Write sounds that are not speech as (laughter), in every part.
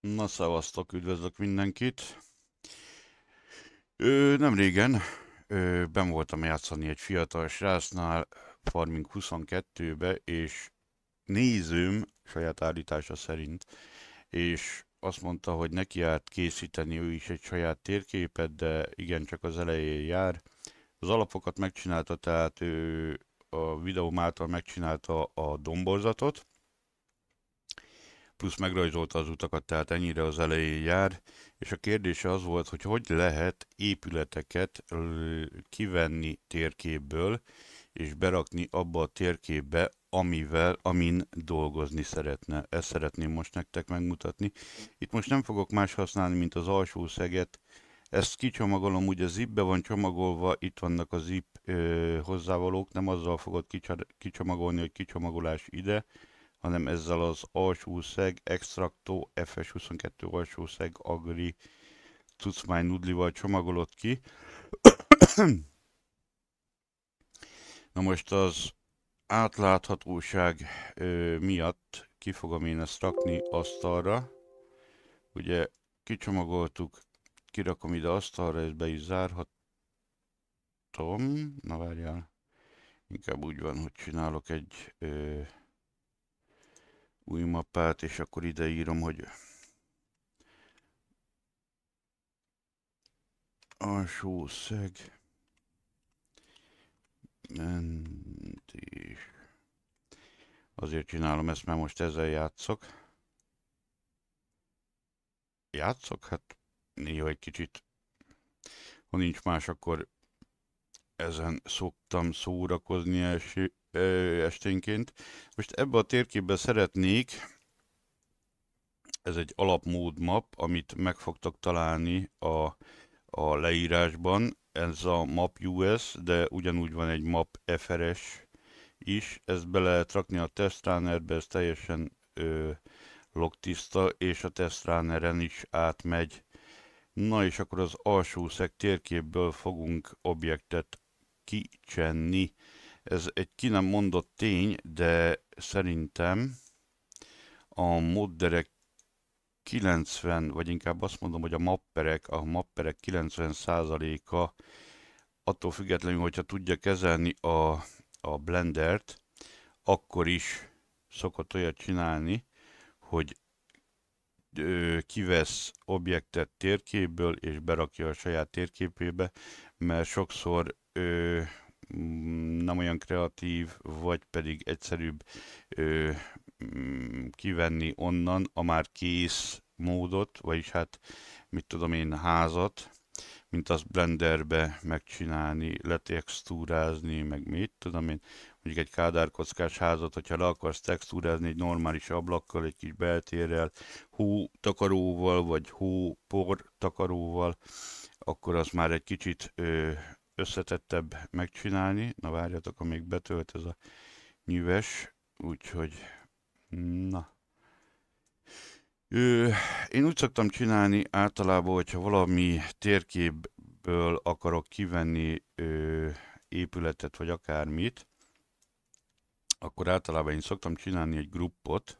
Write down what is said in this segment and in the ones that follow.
Na, szevasztok, üdvözlök mindenkit. Ö, nem régen ö, ben voltam játszani egy fiatal srácnál, Farming 22-be, és nézőm saját állítása szerint, és azt mondta, hogy neki állt készíteni ő is egy saját térképet, de igen, csak az elején jár. Az alapokat megcsinálta, tehát ő a videóm által megcsinálta a domborzatot, plusz megrajzolta az utakat, tehát ennyire az elején jár, és a kérdése az volt, hogy hogy lehet épületeket kivenni térképből, és berakni abba a térképbe, amivel, amin dolgozni szeretne. Ezt szeretném most nektek megmutatni. Itt most nem fogok más használni, mint az alsó szeget. Ezt kicsomagolom, ugye zipbe van csomagolva, itt vannak a zip ö, hozzávalók, nem azzal fogod kicsomagolni, hogy kicsomagolás ide, hanem ezzel az alsószeg, extraktó, FS22 alsószeg, agri, cucmány nudlival csomagolod ki. (clears throat) Na most az átláthatóság ö, miatt ki fogom én ezt rakni asztalra. Ugye kicsomagoltuk, kirakom ide asztalra, ezt be is zárhatom. Na várjál, inkább úgy van, hogy csinálok egy ö, új mappát, és akkor ide írom, hogy alsó szeg mentés. Azért csinálom ezt, mert most ezzel játszok. Játszok? Hát néha egy kicsit. Ha nincs más, akkor ezen szoktam szórakozni első, esténként. Most ebbe a térképbe szeretnék, ez egy alapmód map, amit meg fogtok találni a, a leírásban. Ez a map US, de ugyanúgy van egy map FRS is. Ezt be lehet rakni a testrunnerbe, ez teljesen ö, logtiszta, és a testrunneren is átmegy. Na és akkor az alsó szeg térképből fogunk objektet kicsenni. Ez egy ki nem mondott tény, de szerintem a modderek 90, vagy inkább azt mondom, hogy a mapperek, a mapperek 90%-a attól függetlenül, hogyha tudja kezelni a, a blendert, akkor is szokott olyat csinálni, hogy ö, kivesz objektet térképből és berakja a saját térképébe, mert sokszor ö, Mm, nem olyan kreatív, vagy pedig egyszerűbb ö, mm, kivenni onnan a már kész módot, vagyis hát mit tudom én, házat, mint azt Blenderbe megcsinálni, letextúrázni, meg mit tudom én, mondjuk egy kádárkockás házat, hogyha le akarsz textúrázni egy normális ablakkal, egy kis beltérrel, hó takaróval, vagy hó por takaróval, akkor az már egy kicsit ö, összetettebb megcsinálni. Na várjatok, amíg betölt ez a nyüves, úgyhogy na. Ö, én úgy szoktam csinálni általában, hogyha valami térképből akarok kivenni ö, épületet, vagy akármit, akkor általában én szoktam csinálni egy gruppot,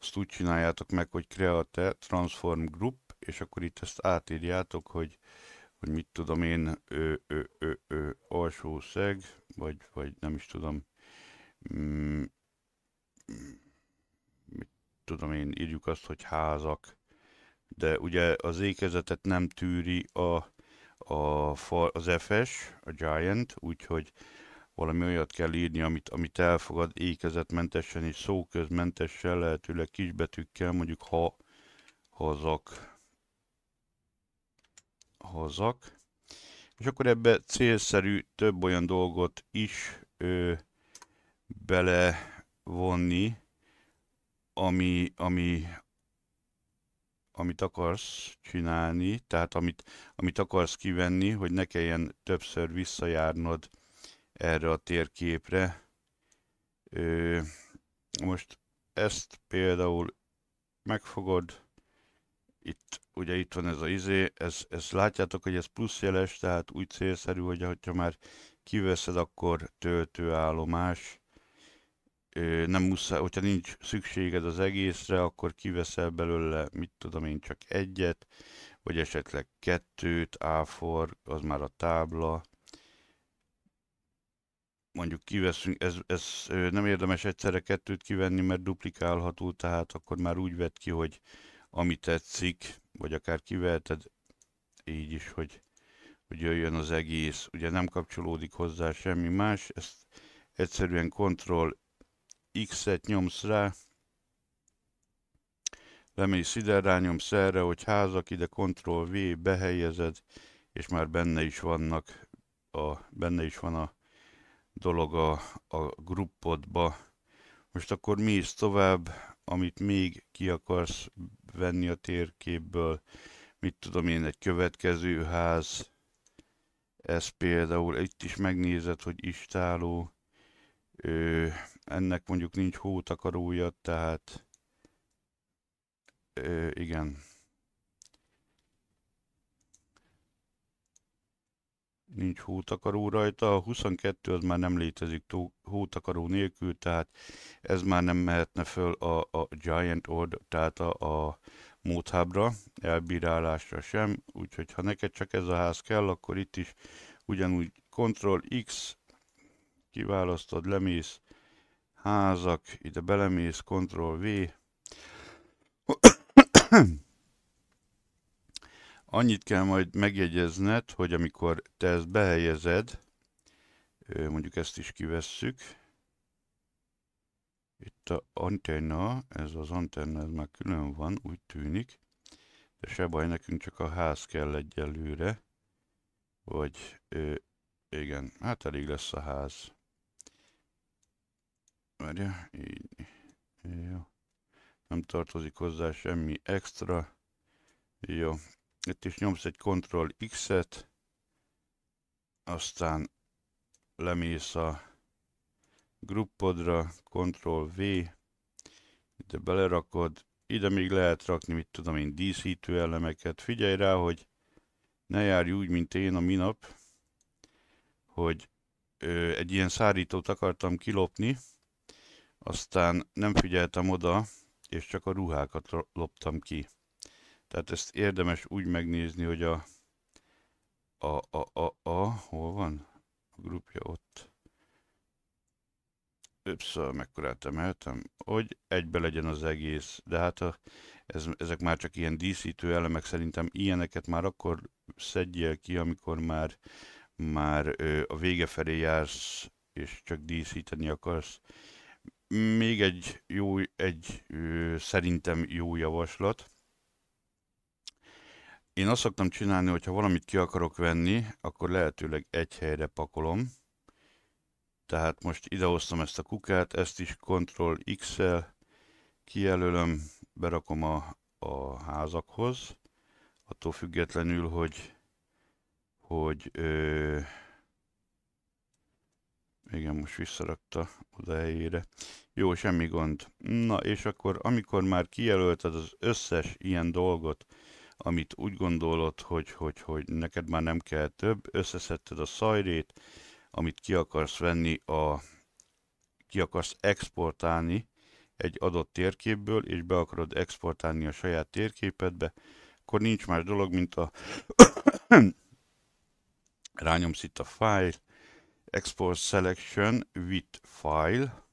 azt úgy csináljátok meg, hogy create transform group, és akkor itt ezt átírjátok, hogy hogy mit tudom én, ö, ö, ö, ö, alsó szeg, vagy, vagy nem is tudom, mm, mit tudom én, írjuk azt, hogy házak, de ugye az ékezetet nem tűri a, a, az FS, a Giant, úgyhogy valami olyat kell írni, amit, amit elfogad ékezetmentesen és szóközmentesen, lehetőleg kisbetűkkel, mondjuk ha hazak, hozzak. És akkor ebbe célszerű több olyan dolgot is ö, belevonni, ami, ami, amit akarsz csinálni, tehát amit, amit akarsz kivenni, hogy ne kelljen többször visszajárnod erre a térképre. Ö, most ezt például megfogod, itt, ugye itt van ez a izé, ez, ez látjátok, hogy ez plusz jeles, tehát úgy célszerű, hogy ha már kiveszed, akkor töltőállomás, nem muszáj, hogyha nincs szükséged az egészre, akkor kiveszel belőle, mit tudom én, csak egyet, vagy esetleg kettőt, áfor, az már a tábla. Mondjuk kiveszünk, ez, ez nem érdemes egyszerre kettőt kivenni, mert duplikálható, tehát akkor már úgy vett ki, hogy ami tetszik, vagy akár kiveheted így is, hogy, hogy jöjjön az egész. Ugye nem kapcsolódik hozzá semmi más, ezt egyszerűen Ctrl X-et nyomsz rá, lemész ide, rányomsz erre, hogy házak, ide Ctrl V, behelyezed, és már benne is vannak, a, benne is van a dolog a, a gruppodba. Most akkor mész tovább, amit még ki akarsz venni a térképből, mit tudom én, egy következő ház, ez például itt is megnézed, hogy istáló, ö, ennek mondjuk nincs hótakarója, tehát ö, igen. Nincs hótakaró rajta, a 22 az már nem létezik hótakaró nélkül, tehát ez már nem mehetne föl a, a Giant Order, tehát a, a módhábra, elbírálásra sem, úgyhogy ha neked csak ez a ház kell, akkor itt is ugyanúgy Ctrl X, kiválasztod, lemész, házak, ide belemész, Ctrl V. Annyit kell majd megjegyezned, hogy amikor te ezt behelyezed, mondjuk ezt is kivesszük, itt a antenna, ez az antenna, ez már külön van, úgy tűnik, de se baj, nekünk csak a ház kell egyelőre, vagy igen, hát elég lesz a ház. Várja, így. Jó. Nem tartozik hozzá semmi extra. Jó. Itt is nyomsz egy Ctrl X-et, aztán lemész a gruppodra, Ctrl V, ide belerakod, ide még lehet rakni, mit tudom én, díszítő elemeket. Figyelj rá, hogy ne járj úgy, mint én a minap, hogy ö, egy ilyen szárítót akartam kilopni, aztán nem figyeltem oda, és csak a ruhákat loptam ki. Tehát ezt érdemes úgy megnézni, hogy a a, a, a, a hol van? A grupja ott. Öpször mekkorát emeltem, hogy egybe legyen az egész. De hát a, ez, ezek már csak ilyen díszítő elemek, szerintem ilyeneket már akkor szedjél ki, amikor már, már ö, a vége felé jársz, és csak díszíteni akarsz. Még egy jó, egy ö, szerintem jó javaslat. Én azt szoktam csinálni, hogy ha valamit ki akarok venni, akkor lehetőleg egy helyre pakolom. Tehát most idehoztam ezt a kukát, ezt is Ctrl X-el kijelölöm, berakom a, a házakhoz, attól függetlenül, hogy, hogy ö, igen, most visszarakta oda helyére. Jó, semmi gond. Na, és akkor, amikor már kijelölted az összes ilyen dolgot, amit úgy gondolod, hogy, hogy, hogy neked már nem kell több, összeszedted a szajrét, amit ki akarsz venni, a, ki akarsz exportálni egy adott térképből, és be akarod exportálni a saját térképedbe, akkor nincs más dolog, mint a (coughs) rányomsz itt a file, export selection with file,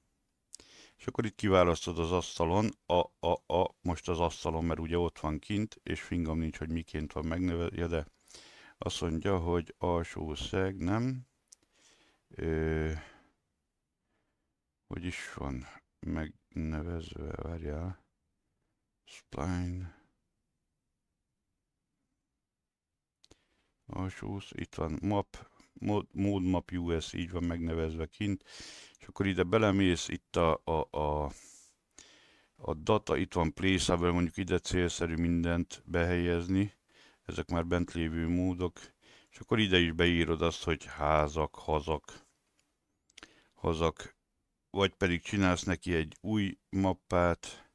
és akkor itt kiválasztod az asztalon, a, a, a, most az asztalon, mert ugye ott van kint, és fingom nincs, hogy miként van megnevezve, de azt mondja, hogy alsó szeg, nem, ö, hogy is van megnevezve, várjál, spline, alsó, itt van map, mod, mod map US, így van megnevezve kint, és akkor ide belemész, itt a, a, a, a data, itt van placeable, mondjuk ide célszerű mindent behelyezni, ezek már bent lévő módok, és akkor ide is beírod azt, hogy házak, hazak, hazak, vagy pedig csinálsz neki egy új mappát,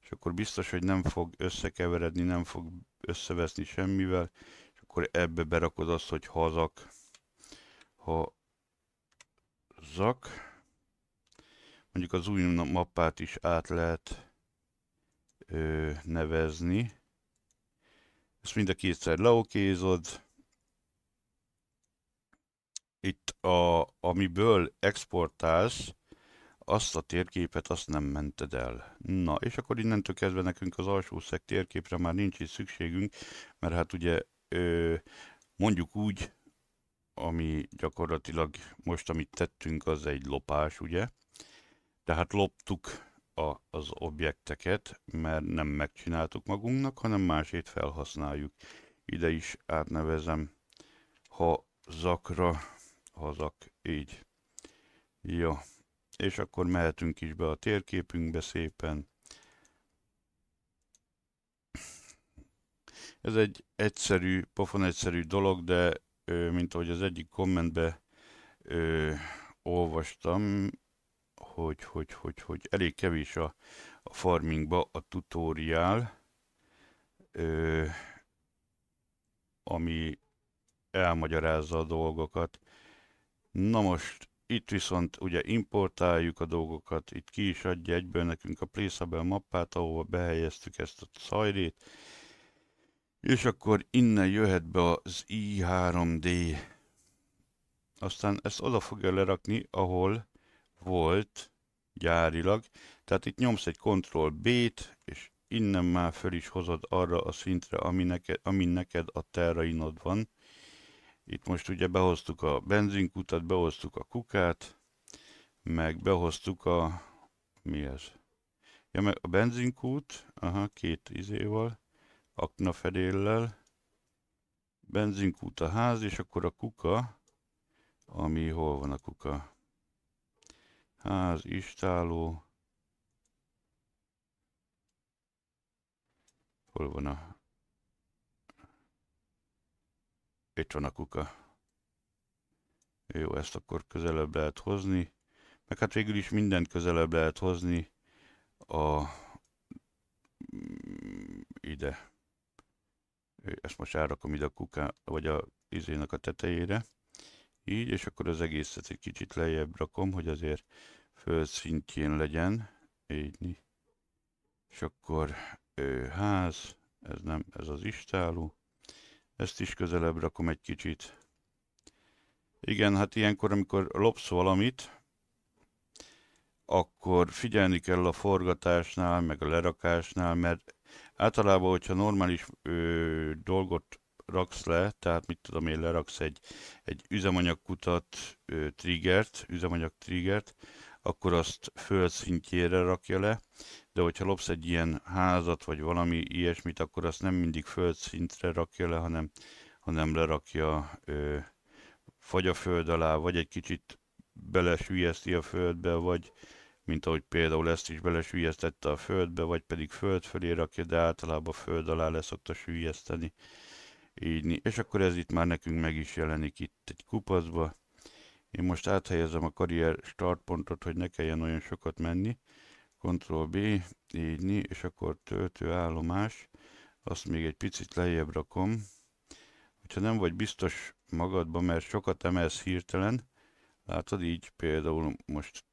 és akkor biztos, hogy nem fog összekeveredni, nem fog összeveszni semmivel, és akkor ebbe berakod azt, hogy hazak, hazak, mondjuk az új mappát is át lehet ö, nevezni. Ezt mind a kétszer leokézod. Itt, a, amiből exportálsz, azt a térképet, azt nem mented el. Na, és akkor innentől kezdve nekünk az alsó szeg térképre már nincs is szükségünk, mert hát ugye ö, mondjuk úgy, ami gyakorlatilag most, amit tettünk, az egy lopás, ugye? Tehát loptuk a, az objekteket, mert nem megcsináltuk magunknak, hanem másét felhasználjuk. Ide is átnevezem ha zakra, hazak, így. Jó, és akkor mehetünk is be a térképünkbe szépen. Ez egy egyszerű, pofon egyszerű dolog, de mint ahogy az egyik kommentbe ö, olvastam, hogy, hogy, hogy, hogy elég kevés a, a farmingba a tutoriál, ö, ami elmagyarázza a dolgokat. Na most itt viszont ugye importáljuk a dolgokat, itt ki is adja egyből nekünk a Placeable mappát, ahova behelyeztük ezt a szajrét, és akkor innen jöhet be az i3D. Aztán ezt oda fogja lerakni, ahol volt gyárilag. Tehát itt nyomsz egy Ctrl B-t, és innen már föl is hozod arra a szintre, ami neked, ami neked a terrainod van. Itt most ugye behoztuk a benzinkutat, behoztuk a kukát, meg behoztuk a... mi ez? Ja, meg a benzinkút, aha, két izéval, aknafedéllel, benzinkút a ház, és akkor a kuka, ami hol van a kuka? Ház, istáló, hol van a Itt van a kuka. Jó, ezt akkor közelebb lehet hozni. Meg hát végül is mindent közelebb lehet hozni a ide. Ezt most árakom ide a kuká, vagy a izének a tetejére. Így, és akkor az egészet egy kicsit lejjebb rakom, hogy azért földszintjén legyen. Így. És akkor ő, ház, ez nem, ez az istáló. Ezt is közelebb rakom egy kicsit. Igen, hát ilyenkor, amikor lopsz valamit, akkor figyelni kell a forgatásnál, meg a lerakásnál, mert általában, hogyha normális ö, dolgot raksz le, tehát mit tudom én, leraksz egy, egy üzemanyagkutat, ö, triggert, üzemanyag triggert, akkor azt földszintjére rakja le, de hogyha lopsz egy ilyen házat, vagy valami ilyesmit, akkor azt nem mindig földszintre rakja le, hanem, hanem lerakja ö, vagy a föld alá, vagy egy kicsit belesülyezti a földbe, vagy mint ahogy például ezt is belesülyeztette a földbe, vagy pedig föld fölé rakja, de általában föld alá leszokta sűjeszteni. Így, és akkor ez itt már nekünk meg is jelenik itt egy kupacba. Én most áthelyezem a karrier startpontot, hogy ne kelljen olyan sokat menni. Ctrl B, így, és akkor töltő állomás, azt még egy picit lejjebb rakom. Hogyha nem vagy biztos magadban, mert sokat emelsz hirtelen, látod így például most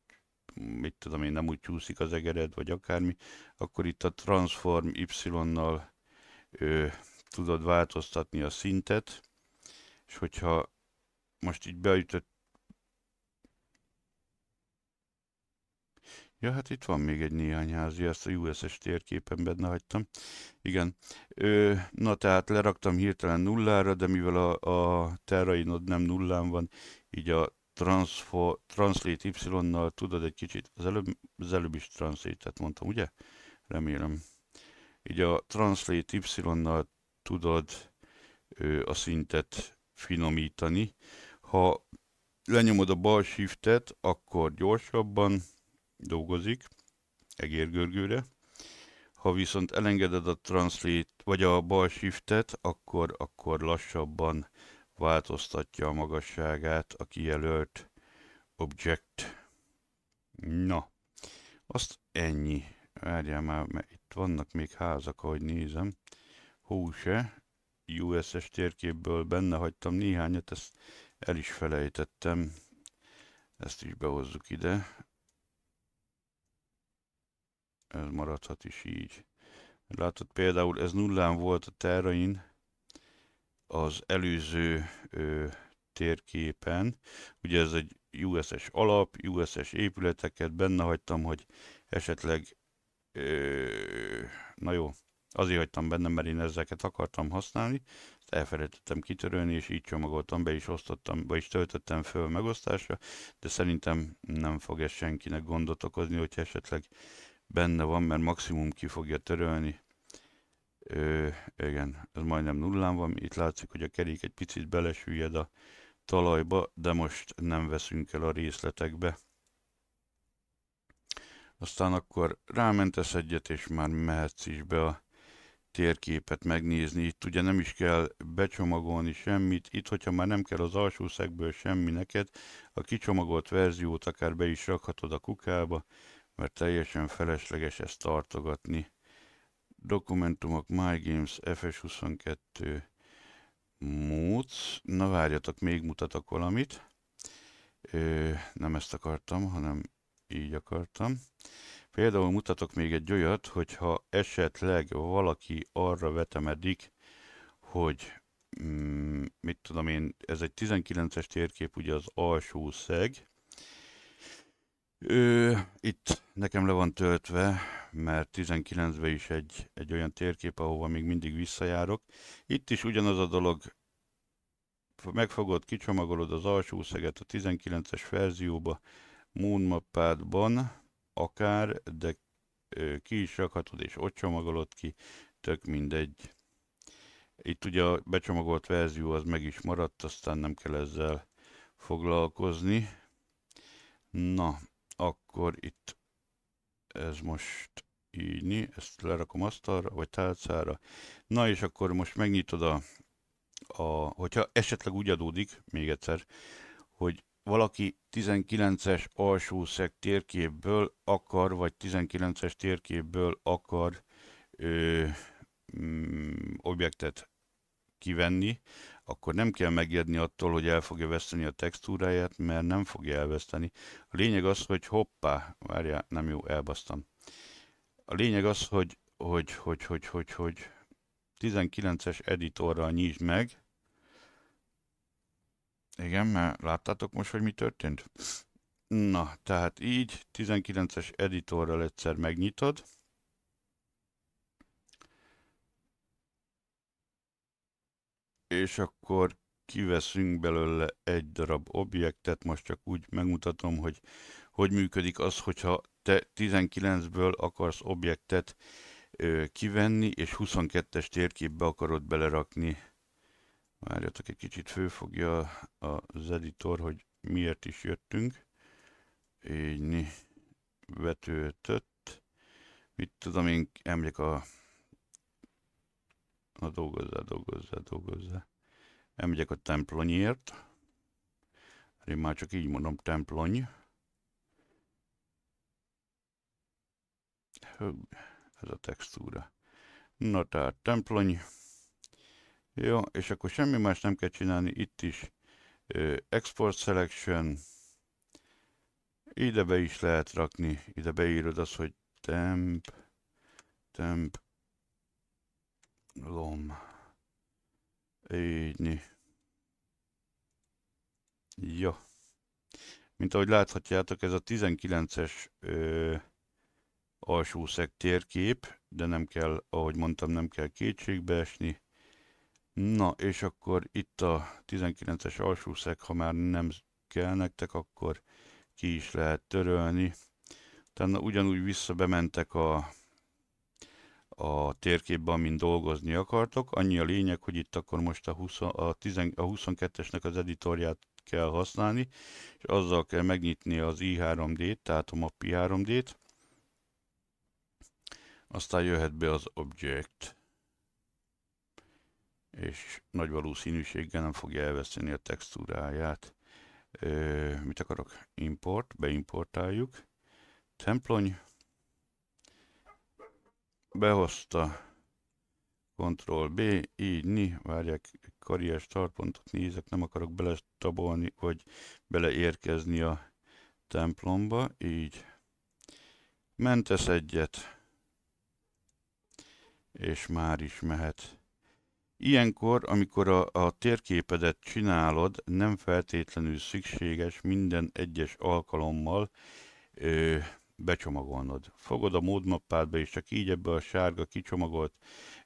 mit tudom én, nem úgy csúszik az egered, vagy akármi, akkor itt a Transform Y-nal ö, tudod változtatni a szintet, és hogyha most így beütött Ja, hát itt van még egy néhány házi, ezt a USS térképen benne hagytam. Igen. Ö, na tehát leraktam hirtelen nullára, de mivel a, a terrainod nem nullán van, így a transfo, Translate Y-nal tudod egy kicsit, az előbb, az előbb is Translate-et mondtam, ugye? Remélem. Így a Translate Y-nal tudod ö, a szintet finomítani. Ha lenyomod a bal shiftet, akkor gyorsabban, dolgozik egérgörgőre. Ha viszont elengeded a translate vagy a bal shiftet, akkor, akkor lassabban változtatja a magasságát a kijelölt object. Na, azt ennyi. Várjál már, mert itt vannak még házak, ahogy nézem. Húse, USS térképből benne hagytam néhányat, ezt el is felejtettem. Ezt is behozzuk ide ez maradhat is így. Látod, például ez nullán volt a terrain az előző ö, térképen. Ugye ez egy USS alap, USS épületeket benne hagytam, hogy esetleg, ö, na jó, azért hagytam benne, mert én ezeket akartam használni, ezt elfelejtettem kitörölni, és így csomagoltam be, és osztottam, vagyis töltöttem föl megosztásra, de szerintem nem fog ez senkinek gondot okozni, hogyha esetleg benne van, mert maximum ki fogja törölni. Ö, igen, ez majdnem nullán van, itt látszik, hogy a kerék egy picit belesüllyed a talajba, de most nem veszünk el a részletekbe. Aztán akkor rámentesz egyet, és már mehetsz is be a térképet megnézni. Itt ugye nem is kell becsomagolni semmit. Itt, hogyha már nem kell az alsó szegből semmi neked, a kicsomagolt verziót akár be is rakhatod a kukába, mert teljesen felesleges ezt tartogatni. Dokumentumok, MyGames, FS22, Moods. Na várjatok, még mutatok valamit. Ö, nem ezt akartam, hanem így akartam. Például mutatok még egy olyat, hogyha esetleg valaki arra vetemedik, hogy mm, mit tudom én, ez egy 19-es térkép, ugye az alsó szeg. Ö, itt nekem le van töltve, mert 19-ben is egy, egy olyan térkép, ahova még mindig visszajárok. Itt is ugyanaz a dolog, megfogod, kicsomagolod az alsó szeget a 19-es verzióba, Moon mappádban, akár, de ki is rakhatod, és ott csomagolod ki, tök mindegy. Itt ugye a becsomagolt verzió az meg is maradt, aztán nem kell ezzel foglalkozni. Na, akkor itt ez most így, ezt lerakom asztalra, vagy tálcára. Na és akkor most megnyitod a, a hogyha esetleg úgy adódik, még egyszer, hogy valaki 19-es alsószeg térképből akar, vagy 19-es térképből akar ö, mm, objektet kivenni, akkor nem kell megijedni attól, hogy el fogja veszteni a textúráját, mert nem fogja elveszteni. A lényeg az, hogy hoppá, várjál, nem jó, elbasztam. A lényeg az, hogy, hogy, hogy, hogy, hogy, hogy 19-es editorral nyisd meg, igen, mert láttátok most, hogy mi történt? Na, tehát így 19-es editorral egyszer megnyitod. És akkor kiveszünk belőle egy darab objektet, most csak úgy megmutatom, hogy hogy működik az, hogyha te 19-ből akarsz objektet ö, kivenni, és 22-es térképbe akarod belerakni Várjatok, egy kicsit főfogja az editor, hogy miért is jöttünk. Így vetődött. Mit tudom én, emlék a... A dolgozzá, dolgozzá, dolgozzá. Emlék a templonyért. Én már csak így mondom, templony. Ez a textúra. Na tehát templony. Jó, és akkor semmi más nem kell csinálni, itt is Export Selection, ide be is lehet rakni, ide beírod azt, hogy temp, temp, lom, így, jó. Mint ahogy láthatjátok, ez a 19-es alsószeg térkép, de nem kell, ahogy mondtam, nem kell kétségbe esni. Na, és akkor itt a 19-es alsószeg, ha már nem kell nektek, akkor ki is lehet törölni. Utána ugyanúgy vissza bementek a, a térképbe, amin dolgozni akartok. Annyi a lényeg, hogy itt akkor most a, 20, a, a 22-esnek az editorját kell használni, és azzal kell megnyitni az i3D-t, tehát a mappi 3D-t. Aztán jöhet be az object és nagy valószínűséggel nem fogja elveszteni a textúráját. Ö, mit akarok? Import, beimportáljuk. Templony. Behozta. Ctrl B, így, ni, várják, karrier startpontot nézek, nem akarok bele tabolni, vagy beleérkezni a templomba, így. Mentesz egyet, és már is mehet. Ilyenkor, amikor a, a térképedet csinálod, nem feltétlenül szükséges minden egyes alkalommal ö, becsomagolnod. Fogod a módmappádba, és csak így ebbe a sárga kicsomagolt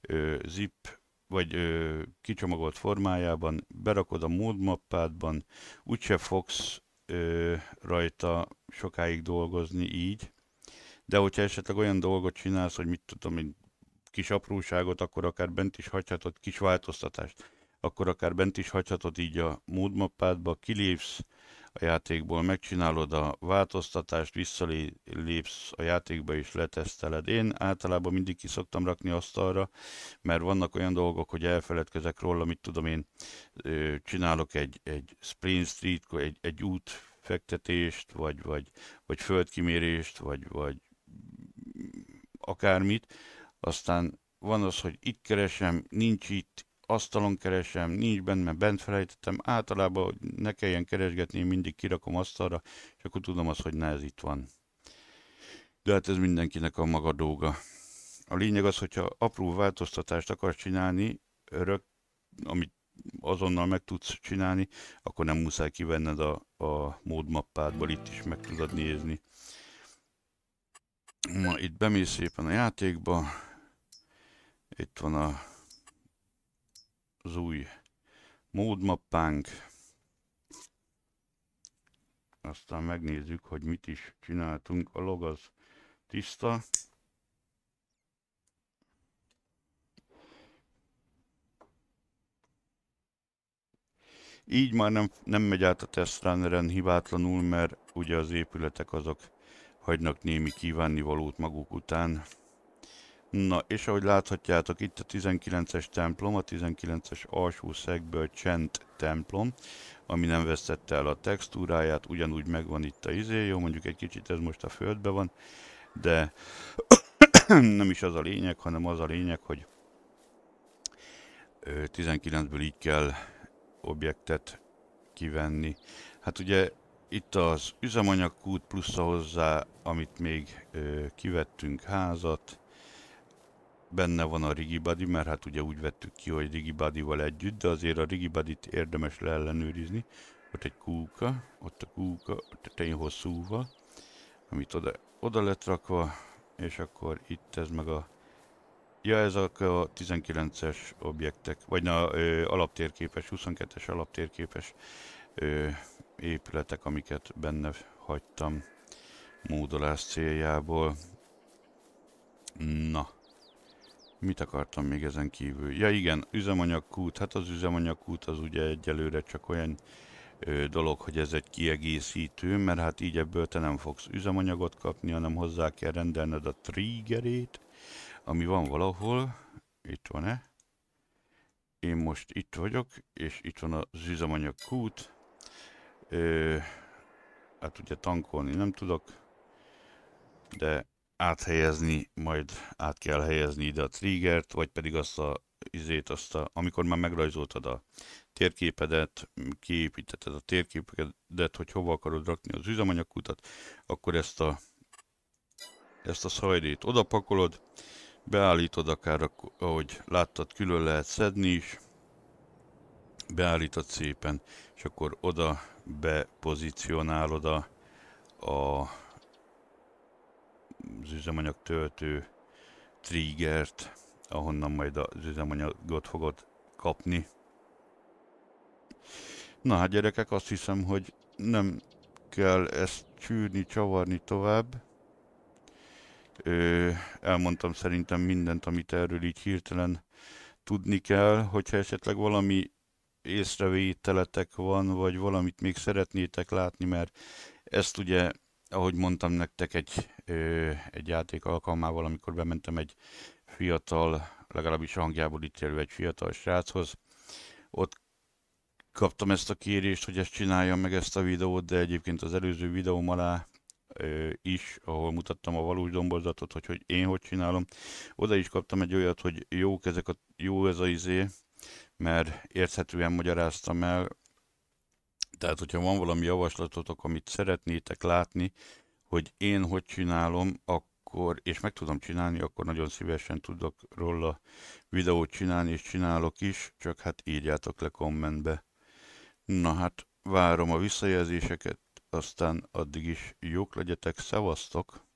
ö, zip vagy ö, kicsomagolt formájában berakod a módmappádban, úgyse fogsz ö, rajta sokáig dolgozni így, de hogyha esetleg olyan dolgot csinálsz, hogy mit tudom én, kis apróságot, akkor akár bent is hagyhatod, kis változtatást, akkor akár bent is hagyhatod így a módmappádba, kilépsz a játékból, megcsinálod a változtatást, visszalépsz a játékba és leteszteled. Én általában mindig ki szoktam rakni asztalra, mert vannak olyan dolgok, hogy elfeledkezek róla, mit tudom én, csinálok egy, egy Spring Street, egy, egy út fektetést, vagy, vagy, vagy földkimérést, vagy, vagy akármit, aztán van az, hogy itt keresem, nincs itt, asztalon keresem, nincs benne, bent felejtettem, általában hogy ne kelljen keresgetni, mindig kirakom asztalra, és akkor tudom azt, hogy ne ez itt van. De hát ez mindenkinek a maga dolga. A lényeg az, hogyha apró változtatást akarsz csinálni, rög, amit azonnal meg tudsz csinálni, akkor nem muszáj kivenned a, a módmappádból, itt is meg tudod nézni. Ma itt bemész szépen a játékba, itt van a, az új módmappánk. Aztán megnézzük, hogy mit is csináltunk. A log az tiszta. Így már nem, nem megy át a tesztráneren hibátlanul, mert ugye az épületek azok hagynak némi kívánnivalót maguk után. Na, és ahogy láthatjátok, itt a 19-es templom, a 19-es alsó szegből Csent templom, ami nem vesztette el a textúráját, ugyanúgy megvan itt a izé, jó, mondjuk egy kicsit ez most a földbe van, de (coughs) nem is az a lényeg, hanem az a lényeg, hogy 19-ből így kell objektet kivenni. Hát ugye itt az üzemanyagkút plusz hozzá, amit még ö, kivettünk házat, benne van a Rigibody, mert hát ugye úgy vettük ki, hogy Rigibody-val együtt, de azért a Rigibody-t érdemes leellenőrizni. Ott egy kúka, ott a kúka, ott tény hosszúva, amit oda, oda lett rakva, és akkor itt ez meg a Ja, ez a 19-es objektek, vagy na, ö, alaptérképes, 22-es alaptérképes ö, épületek, amiket benne hagytam módolás céljából. Na, mit akartam még ezen kívül? Ja igen, üzemanyagkút. Hát az üzemanyagkút az ugye egyelőre csak olyan ö, dolog, hogy ez egy kiegészítő, mert hát így ebből te nem fogsz üzemanyagot kapni, hanem hozzá kell rendelned a triggerét, ami van valahol. Itt van-e? Én most itt vagyok, és itt van az üzemanyagkút. Ö, hát ugye tankolni nem tudok, de áthelyezni, majd át kell helyezni ide a triggert, vagy pedig azt a izét, azt a, amikor már megrajzoltad a térképedet, kiépítetted a térképedet, hogy hova akarod rakni az üzemanyagkutat, akkor ezt a, ezt a szajdét odapakolod, beállítod akár, ahogy láttad, külön lehet szedni is, beállítod szépen, és akkor oda bepozícionálod a, a az üzemanyag töltő triggert, ahonnan majd az üzemanyagot fogod kapni. Na hát gyerekek, azt hiszem, hogy nem kell ezt csűrni, csavarni tovább. Ö, elmondtam szerintem mindent, amit erről így hirtelen tudni kell, hogyha esetleg valami észrevételetek van, vagy valamit még szeretnétek látni, mert ezt ugye, ahogy mondtam nektek egy, ö, egy játék alkalmával, amikor bementem egy fiatal, legalábbis hangjából ítélve egy fiatal sráchoz, ott kaptam ezt a kérést, hogy ezt csináljam meg ezt a videót, de egyébként az előző videóm alá ö, is, ahol mutattam a valós domborzatot, hogy, hogy én hogy csinálom. Oda is kaptam egy olyat, hogy jók ezek a, jó ez a izé, mert érthetően magyaráztam el. Tehát, hogyha van valami javaslatotok, amit szeretnétek látni, hogy én hogy csinálom, akkor, és meg tudom csinálni, akkor nagyon szívesen tudok róla videót csinálni, és csinálok is, csak hát írjátok le kommentbe. Na hát, várom a visszajelzéseket, aztán addig is jók legyetek, szevasztok!